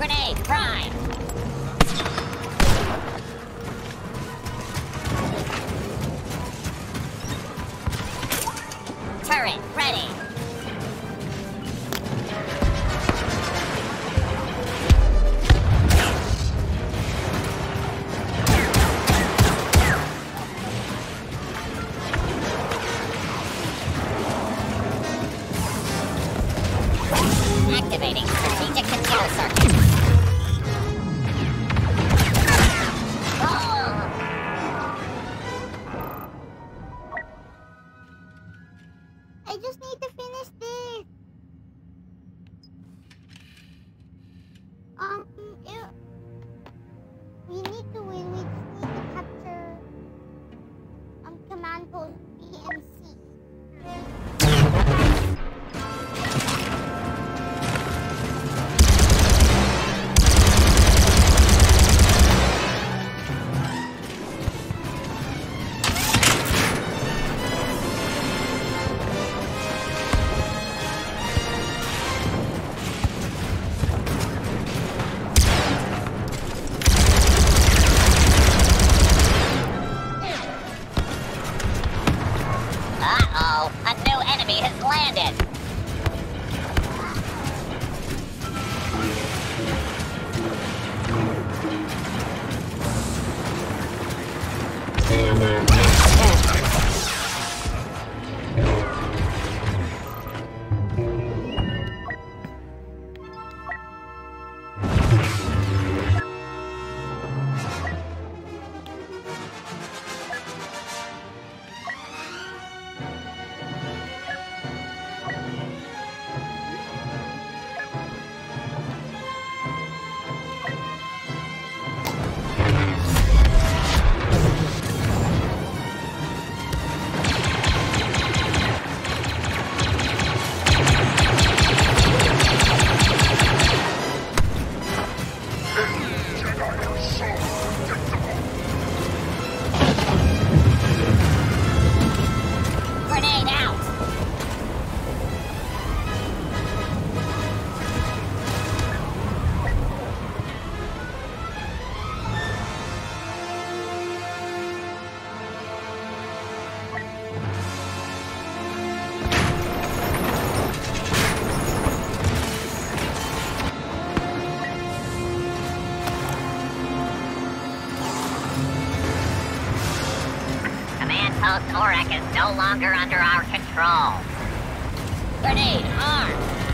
Grenade prime. Turret ready. I just need to finish this. Um, Korak is no longer under our control. Grenade, arm!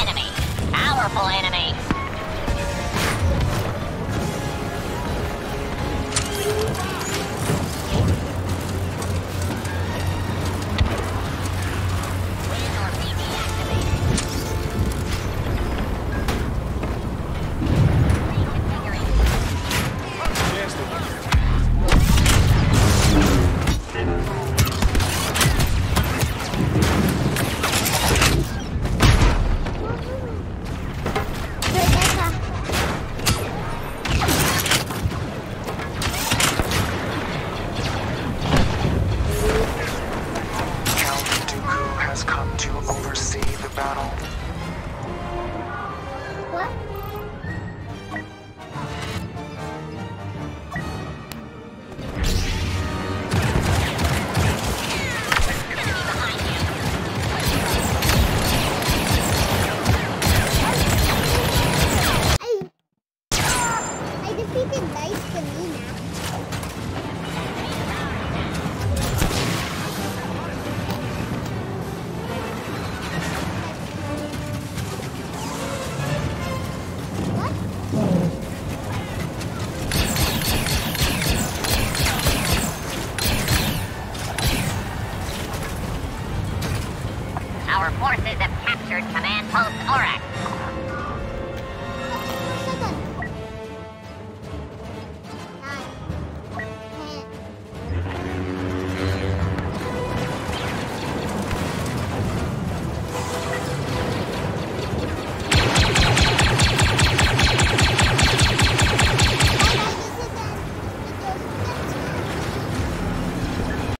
Enemy. Powerful enemy.